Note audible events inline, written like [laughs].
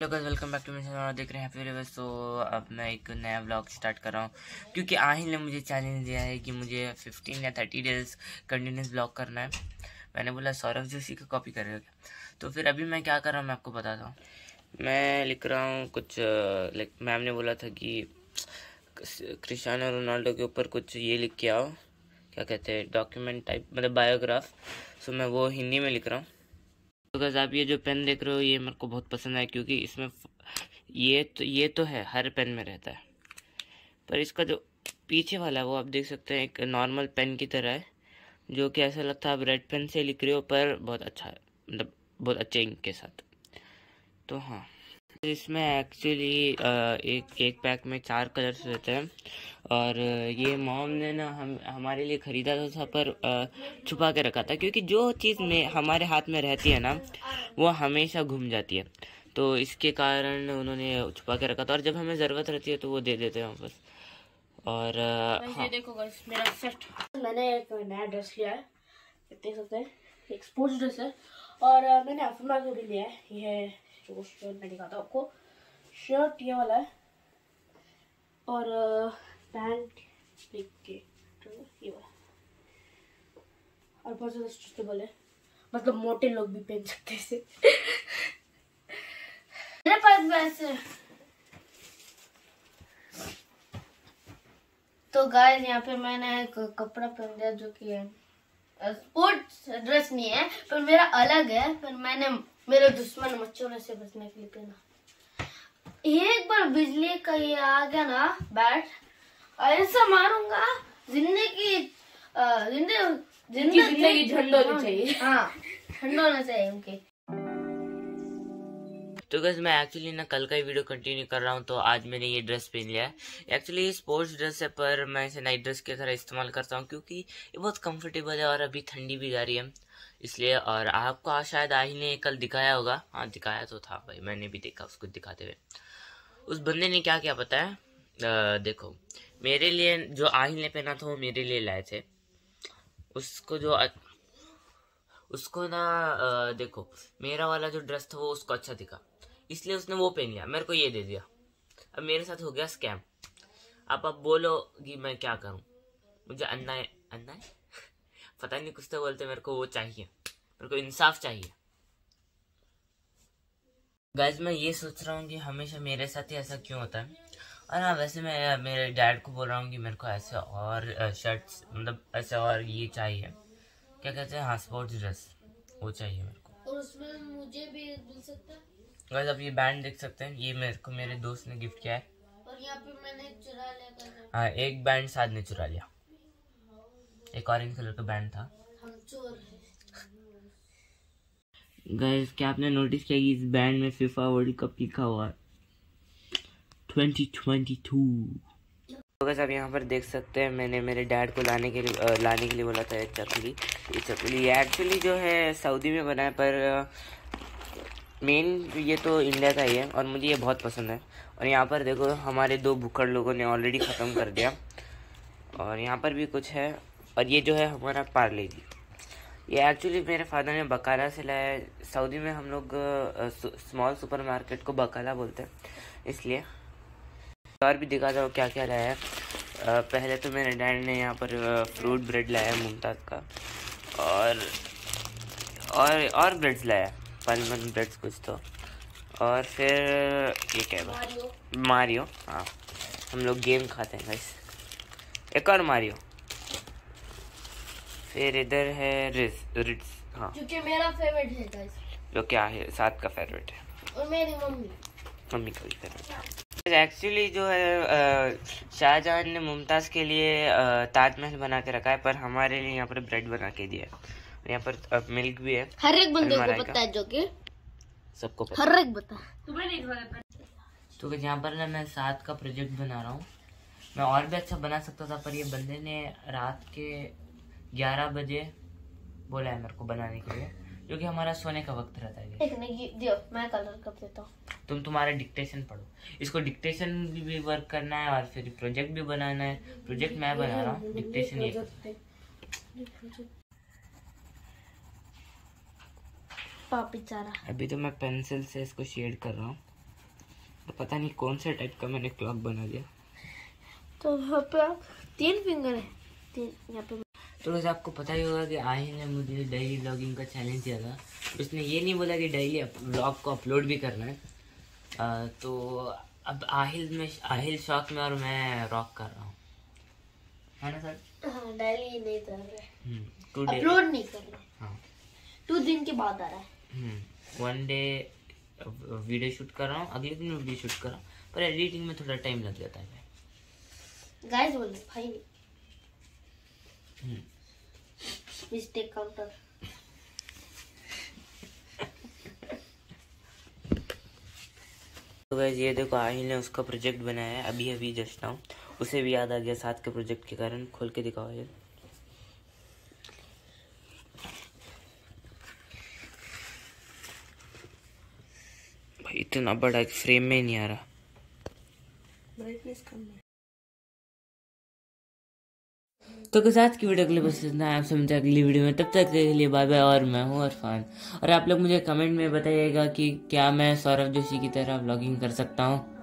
Hello guys welcome back to मेरे channel देख रहे हैं फिर बस तो अब मैं एक नया ब्लॉग स्टार्ट कर रहा हूँ। क्योंकि आहिल ने मुझे चैलेंज दिया है कि मुझे 15 या 30 डेज़ कंटिन्यूस ब्लॉग करना है। मैंने बोला, सौरभ जोशी का कॉपी करेगा तो फिर अभी मैं क्या कर रहा हूँ, मैं आपको बताता हूँ। मैं लिख रहा हूँ कुछ लाइक मैम ने बोला था कि क्रिस्टियानो रोनाल्डो के ऊपर कुछ ये लिख के आओ। क्या कहते हैं? डॉक्यूमेंट टाइप मतलब बायोग्राफ सो मैं वो हिंदी में लिख रहा हूँ। तो गैस आप ये जो पेन देख रहे हो, ये मेरे को बहुत पसंद है क्योंकि इसमें ये तो ये तो है, हर पेन में रहता है। पर इसका जो पीछे वाला है वो आप देख सकते हैं, एक नॉर्मल पेन की तरह है, जो कि ऐसा लगता है आप रेड पेन से लिख रहे हो, पर बहुत अच्छा है मतलब बहुत अच्छे इंक के साथ। तो हाँ इसमें एक्चुअली एक एक पैक में चार कलर्स रहते हैं। और ये मॉम ने ना हम हमारे लिए ख़रीदा तो था पर छुपा के रखा था क्योंकि जो चीज़ में हमारे हाथ में रहती है ना वो हमेशा घूम जाती है। तो इसके कारण उन्होंने छुपा के रखा था और जब हमें ज़रूरत रहती है तो वो दे देते हैं वापस। और हाँ। देखो मेरा सेट मैंने एक नया ड्रेस लिया है देख सकते हैं एक स्पोर्ट्स ड्रेस है। और मैंने अफमा को भी लिया है ये जो शर्ट मैं दिखाता हूँ आपको। शर्ट ये वाला है। और तो मतलब मोटे लोग भी पहन सकते मेरे पास वैसे तो गाय यहाँ पे मैंने एक कपड़ा पहन दिया जो कि स्पोर्ट्स ड्रेस नहीं है, पर मेरा अलग है, पर मैंने मेरे दुश्मन मच्छरों से बचने के लिए पहना। एक बार बिजली का ये आ गया ना, बैट ऐसा मारूँगा ज़िंदगी ज़िंदगी ज़िंदगी झंड होनी चाहिए। हाँ ठंड होना चाहिए उनके। तो गैस मैं एक्चुअली ना कल का ही वीडियो कंटिन्यू कर रहा हूँ तो आज मैंने ये ड्रेस पहन लिया है। एक्चुअली ये स्पोर्ट्स ड्रेस है पर मैं इसे नाइट ड्रेस की तरह इस्तेमाल करता हूँ क्योंकि ये बहुत कंफर्टेबल है और अभी ठंडी भी जा रही है। इसलिए और आपको आज शायद आही ने कल दिखाया होगा। हाँ दिखाया तो था भाई मैंने भी देखा उसको दिखाते हुए। उस बंदे ने क्या क्या पता है देखो मेरे लिए जो आहिल ने पहना था वो मेरे लिए लाए थे। उसको जो उसको ना देखो, मेरा वाला जो ड्रेस था वो उसको अच्छा दिखा। इसलिए उसने वो पहन लिया। मेरे को ये दे दिया। अब मेरे साथ हो गया स्कैम अब बोलो कि मैं क्या करूँ? मुझे अन्ना है अन्ना है? [laughs] पता नहीं कुछ तो बोलते मेरे को, वो चाहिए। मेरे को इंसाफ चाहिए। गाइज़ मैं ये सोच रहा हूँ कि हमेशा मेरे साथ ही ऐसा क्यों होता है? और हाँ वैसे मैं मेरे डैड को बोल रहा हूँ कि मेरे को ऐसे और शर्ट्स मतलब ऐसे और ये चाहिए। क्या कहते हैं? हाँ स्पोर्ट्स ड्रेस वो चाहिए मेरे को। और उसमें मुझे भी मिल सकता है? गाइस अब ये बैंड देख सकते हैं। ये मेरे को मेरे दोस्त ने गिफ्ट किया है। और यहाँ पे मैंने चुरा लिया हाँ। एक बैंड साथ ने चुरा लिया। एक ऑरेंज कलर का बैंड था। हम चोर गाइस [laughs] क्या आपने नोटिस किया कि इस बैंड में फीफा वर्ल्ड कप लिखा हुआ है 2022 तो गाइस आप यहाँ पर देख सकते हैं, मैंने मेरे डैड को लाने के लिए लाने के लिए बोला था चकली ये चकली एक्चुअली जो है, सऊदी में बना है पर मेन ये तो इंडिया का ही है, और मुझे ये बहुत पसंद है। और यहाँ पर देखो, हमारे दो भुक्कड़ लोगों ने ऑलरेडी ख़त्म कर दिया। और यहाँ पर भी कुछ है, और ये जो है हमारा पार्ले जी। ये एक्चुअली मेरे फादर ने बकाला से लाया सऊदी में हम लोग स्मॉल सुपर मार्केट को बकाला बोलते हैं, इसलिए। और भी दिखा दो क्या क्या लाया है। पहले तो मेरे डैड ने यहाँ पर फ्रूट ब्रेड लाया मुमताज़ का। और और और ब्रेड्स लाया पलमन ब्रेड्स कुछ तो। और फिर ये क्या है मारियो। हाँ। हम लोग गेम खाते हैं गाइस एक और मारियो। फिर इधर है रिज रिज हाँ। क्योंकि मेरा फेवरेट है गाइस जो क्या है साथ का फेवरेट है। और मेरी मम्मी। मम्मी का भी फेवरेट है। एक्चुअली जो है शाहजहां ने मुमताज़ के लिए ताजमहल बना के रखा है पर हमारे लिए यहाँ पर ब्रेड बना के दिया है। यहाँ पर मिल्क भी है हर एक बंदे को पता है जो कि सबको हर एक बता। तो यहाँ पर ना मैं सात का प्रोजेक्ट बना रहा हूँ मैं और भी अच्छा बना सकता था पर ये बंदे ने रात के ग्यारह बजे बोला है मेरे को बनाने के लिए। क्योंकि हमारा सोने का वक्त रहता है एक नहीं दियो मैं कलर कब देता हूँ। तुम तुम्हारा डिक्टेशन पढ़ो। इसको डिक्टेशन भी वर्क करना है और फिर प्रोजेक्ट भी बनाना है। प्रोजेक्ट मैं बना रहा हूँ डिक्टेशन ये पापी चारा। अभी तो मैं पेंसिल से इसको शेड कर रहा हूँ। और पता नहीं कौन सा टाइप का मैंने क्लॉक बना दिया तो यहाँ पे तीन फिंगर है। तीन यहाँ पे तो वैसे आपको पता ही होगा कि आहिल ने मुझे डेली ब्लॉगिंग का चैलेंज दिया था। उसने ये नहीं बोला कि डेली ब्लॉग को अपलोड भी करना है। आ, तो अब आहिल में आहिल शौक में और मैं रॉक कर रहा हूँ। है ना सर? हाँ डेली नहीं कर रहे टू डे अपलोड नहीं कर रहे हाँ। टू दिन के बाद आ रहा है। वन डे वीडियो शूट कर रहा हूँ अगले दिन वीडियो शूट कर रहा हूँ पर एडिटिंग में थोड़ा टाइम लग जाता है। गाइस बोल भाई। मिस्टेक काउंटर तो गैस ये देखो आहिल ने उसका प्रोजेक्ट बनाया है अभी अभी जस्ट नाउ उसे भी याद आ गया साथ के प्रोजेक्ट के कारण. खोल के दिखाओ ये भाई इतना बड़ा फ्रेम में नहीं आ रहा. ब्राइटनेस कम है। तो कुछ आज की वीडियो के लिए बस इतना है। आप मिलते अगली वीडियो में। तब तक के लिए बाय बाय और मैं हूँ अरफान। और आप लोग मुझे कमेंट में बताइएगा कि क्या मैं सौरभ जोशी की तरह व्लॉगिंग कर सकता हूँ।